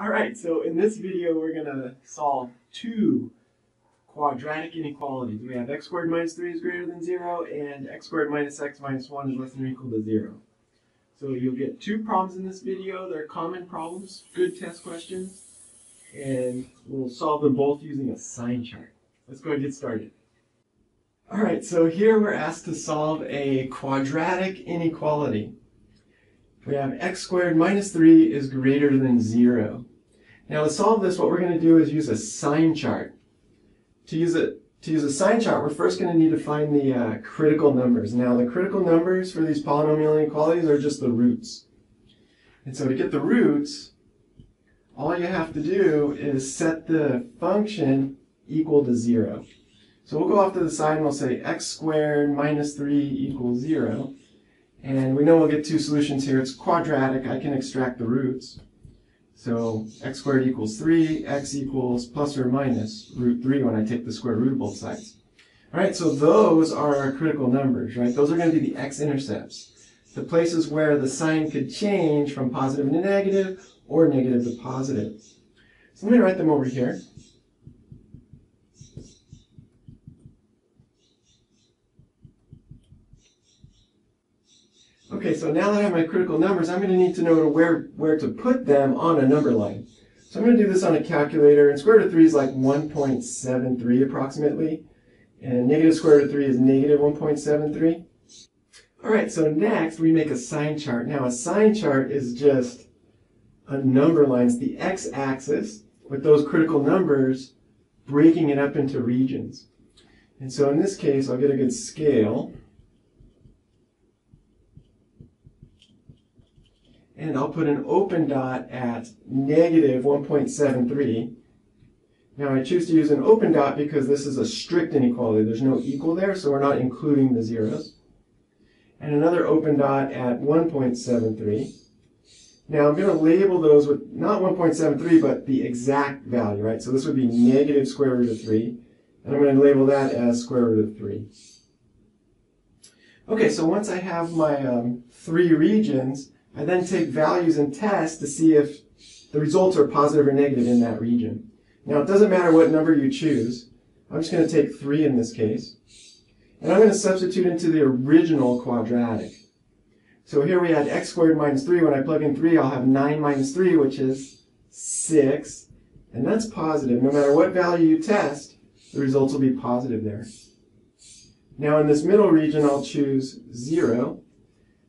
Alright, so in this video we're going to solve two quadratic inequalities. We have x squared minus 3 is greater than 0 and x squared minus x minus 1 is less than or equal to 0. So you'll get two problems in this video. They're common problems, good test questions, and we'll solve them both using a sign chart. Let's go and get started. Alright, so here we're asked to solve a quadratic inequality. We have x squared minus 3 is greater than 0. Now to solve this, what we're going to do is use a sign chart. To use a, to use a sign chart, we're first going to need to find the uh, critical numbers. Now the critical numbers for these polynomial inequalities are just the roots. And so to get the roots, all you have to do is set the function equal to 0. So we'll go off to the side and we'll say x squared minus 3 equals 0. And we know we'll get two solutions here. It's quadratic. I can extract the roots. So x squared equals 3, x equals plus or minus root 3 when I take the square root of both sides. All right, so those are our critical numbers, right? Those are going to be the x-intercepts, the places where the sign could change from positive to negative or negative to positive. So let me write them over here. Okay, so now that I have my critical numbers, I'm going to need to know where, where to put them on a number line. So I'm going to do this on a calculator, and square root of 3 is like 1.73 approximately, and negative square root of 3 is negative 1.73. All right, so next we make a sign chart. Now a sign chart is just a number line. It's the x-axis with those critical numbers breaking it up into regions. And so in this case, I'll get a good scale. And I'll put an open dot at negative 1.73. Now I choose to use an open dot because this is a strict inequality. There's no equal there, so we're not including the zeros. And another open dot at 1.73. Now I'm going to label those with not 1.73, but the exact value, right? So this would be negative square root of 3. And I'm going to label that as square root of 3. Okay, so once I have my um, three regions, I then take values and test to see if the results are positive or negative in that region. Now, it doesn't matter what number you choose. I'm just going to take 3 in this case. And I'm going to substitute into the original quadratic. So here we had x squared minus 3. When I plug in 3, I'll have 9 minus 3, which is 6. And that's positive. No matter what value you test, the results will be positive there. Now in this middle region, I'll choose 0.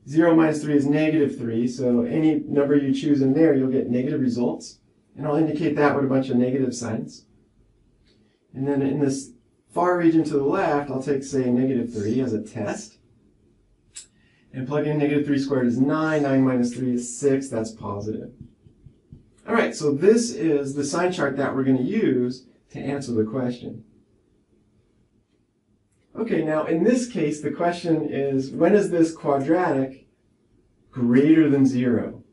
0 minus 3 is negative 3, so any number you choose in there, you'll get negative results. And I'll indicate that with a bunch of negative signs. And then in this far region to the left, I'll take, say, negative 3 as a test. And plug in negative 3 squared is 9, 9 minus 3 is 6, that's positive. All right, so this is the sign chart that we're going to use to answer the question. Okay, now in this case, the question is, when is this quadratic greater than zero?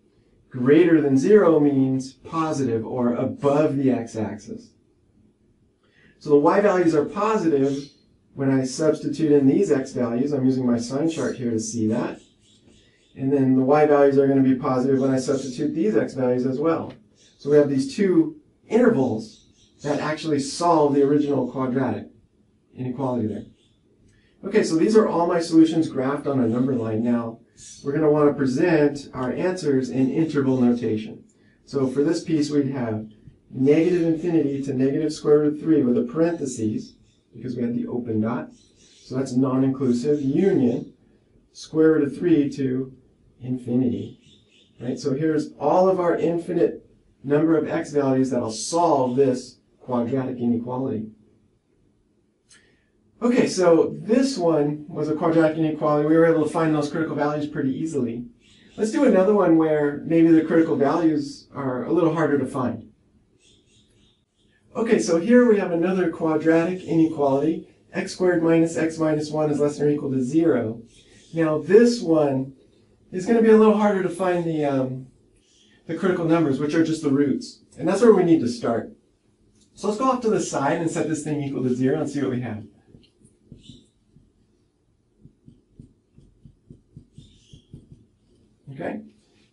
Greater than zero means positive or above the x-axis. So the y values are positive when I substitute in these x values. I'm using my sign chart here to see that. And then the y values are going to be positive when I substitute these x values as well. So we have these two intervals that actually solve the original quadratic inequality there. Okay, so these are all my solutions graphed on a number line. Now, we're going to want to present our answers in interval notation. So for this piece, we'd have negative infinity to negative square root of 3 with a parentheses, because we had the open dot. So that's non-inclusive. Union, square root of 3 to infinity. Right? So here's all of our infinite number of x values that'll solve this quadratic inequality. Okay, so this one was a quadratic inequality. We were able to find those critical values pretty easily. Let's do another one where maybe the critical values are a little harder to find. Okay, so here we have another quadratic inequality. x squared minus x minus 1 is less than or equal to 0. Now this one is going to be a little harder to find the, um, the critical numbers, which are just the roots. And that's where we need to start. So let's go off to the side and set this thing equal to 0 and see what we have. Okay?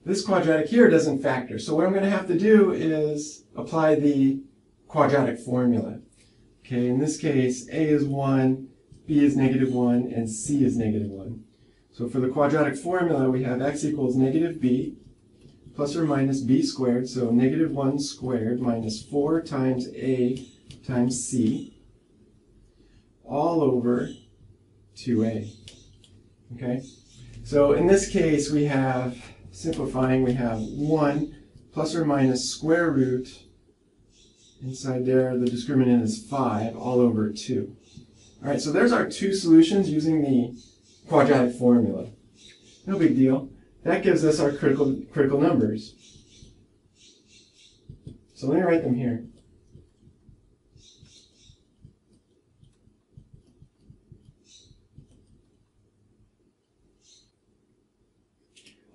This quadratic here doesn't factor. So what I'm going to have to do is apply the quadratic formula. Okay, in this case, a is 1, b is negative 1, and c is negative 1. So for the quadratic formula, we have x equals negative b plus or minus b squared, so negative 1 squared minus 4 times a times c, all over 2a. Okay? So in this case, we have, simplifying, we have 1 plus or minus square root, inside there, the discriminant is 5, all over 2. All right, so there's our two solutions using the quadratic formula. No big deal. That gives us our critical, critical numbers. So let me write them here.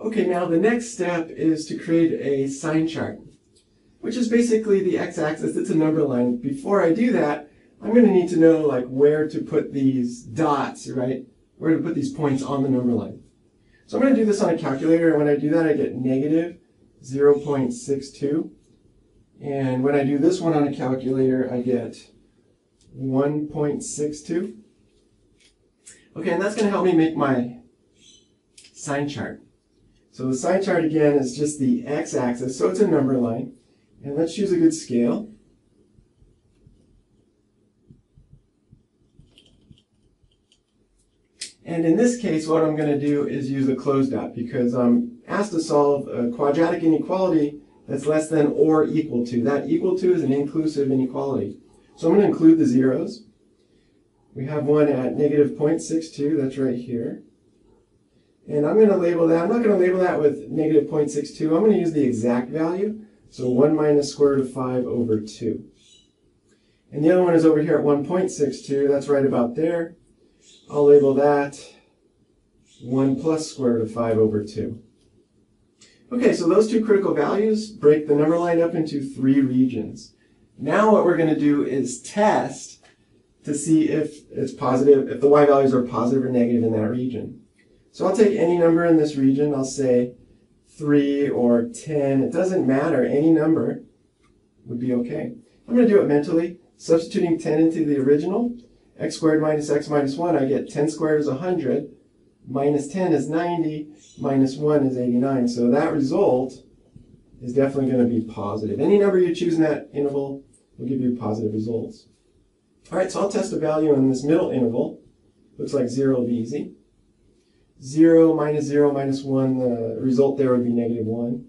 Okay, now the next step is to create a sign chart, which is basically the x-axis, it's a number line. Before I do that, I'm going to need to know like where to put these dots, right? Where to put these points on the number line. So I'm going to do this on a calculator, and when I do that, I get negative 0.62. And when I do this one on a calculator, I get 1.62. Okay, and that's going to help me make my sign chart. So the sign chart again is just the x-axis, so it's a number line. And let's choose a good scale. And in this case, what I'm going to do is use a closed dot because I'm asked to solve a quadratic inequality that's less than or equal to. That equal to is an inclusive inequality. So I'm going to include the zeros. We have one at negative 0.62, that's right here. And I'm going to label that, I'm not going to label that with negative 0.62, I'm going to use the exact value. So 1 minus square root of 5 over 2. And the other one is over here at 1.62, that's right about there. I'll label that 1 plus square root of 5 over 2. Okay, so those two critical values break the number line up into three regions. Now what we're going to do is test to see if it's positive, if the y values are positive or negative in that region. So I'll take any number in this region. I'll say 3 or 10. It doesn't matter. Any number would be okay. I'm going to do it mentally, substituting 10 into the original x squared minus x minus 1, I get 10 squared is 100, minus 10 is 90, minus 1 is 89. So that result is definitely going to be positive. Any number you choose in that interval will give you positive results. All right, so I'll test a value in this middle interval. Looks like 0 will be easy. 0 minus 0 minus 1, the result there would be negative 1.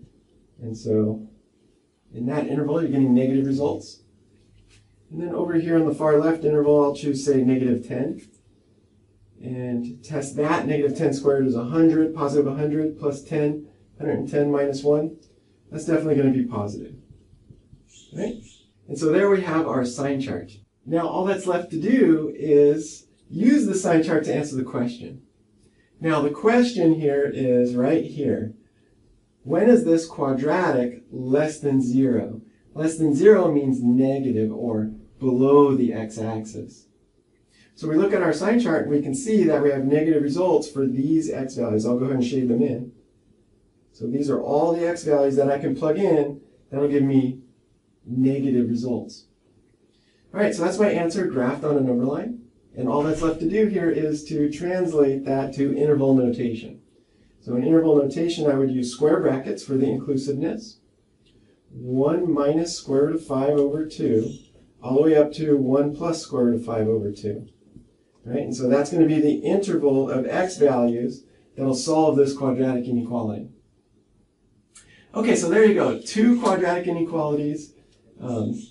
And so in that interval, you're getting negative results. And then over here on the far left interval, I'll choose, say, negative 10. And test that. Negative 10 squared is 100. Positive 100 plus 10, 110 minus 1. That's definitely going to be positive. Right? And so there we have our sign chart. Now all that's left to do is use the sign chart to answer the question. Now the question here is right here. When is this quadratic less than 0? Less than 0 means negative or below the x-axis. So we look at our sign chart and we can see that we have negative results for these x values. I'll go ahead and shade them in. So these are all the x values that I can plug in. That'll give me negative results. All right, so that's my answer graphed on a number line. And all that's left to do here is to translate that to interval notation. So in interval notation, I would use square brackets for the inclusiveness. 1 minus square root of 5 over 2 all the way up to 1 plus square root of 5 over 2. Right? And so that's going to be the interval of x values that will solve this quadratic inequality. Okay, so there you go. Two quadratic inequalities. Um,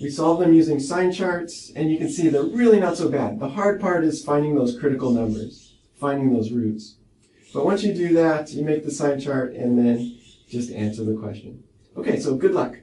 we solve them using sign charts, and you can see they're really not so bad. The hard part is finding those critical numbers, finding those roots. But once you do that, you make the sign chart and then just answer the question. Okay, so good luck.